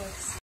works.